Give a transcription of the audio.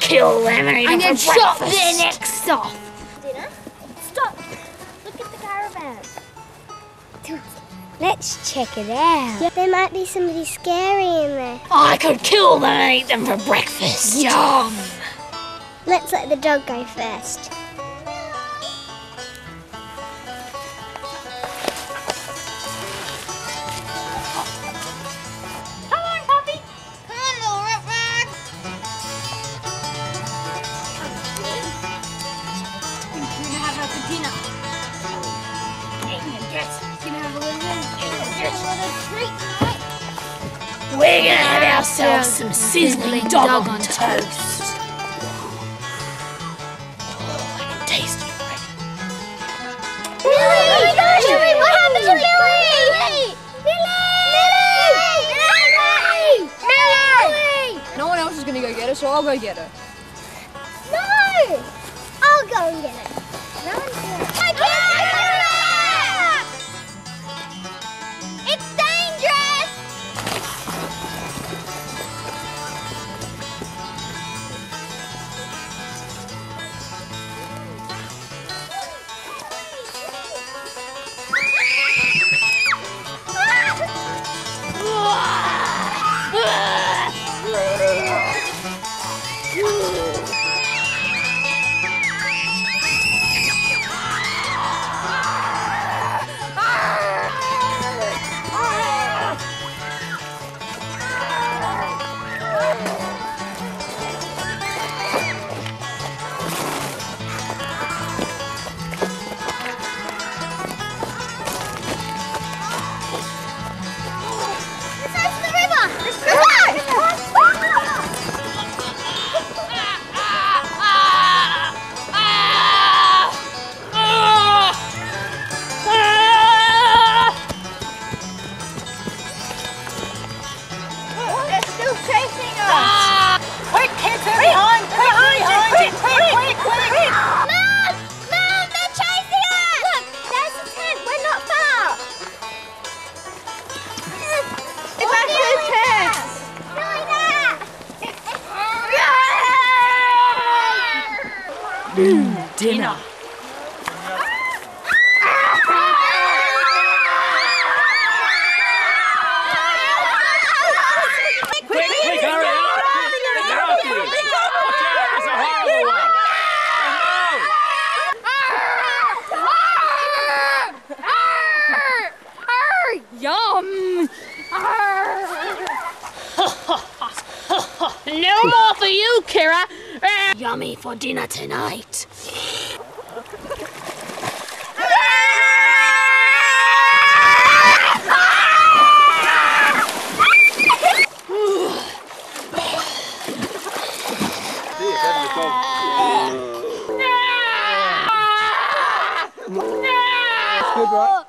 kill them and eat And them then for chop breakfast. their necks off. Dinner? Stop! Look at the caravan. Let's check it out. Yeah, There might be somebody scary in there. Oh, I could kill them and eat them for breakfast. Yum. Let's let the dog go first. We're gonna have ourselves some sizzling dog on toast. Oh, I can taste it already. Lily! Oh my gosh, Lily, what happened to Lily? Lily! Lily! Lily! No one else is gonna go get her, so I'll go get her. No! I'll go and get it. No one's. I can't horrible one! Yum. No more for you, Kira. Yummy for dinner tonight. Good, right?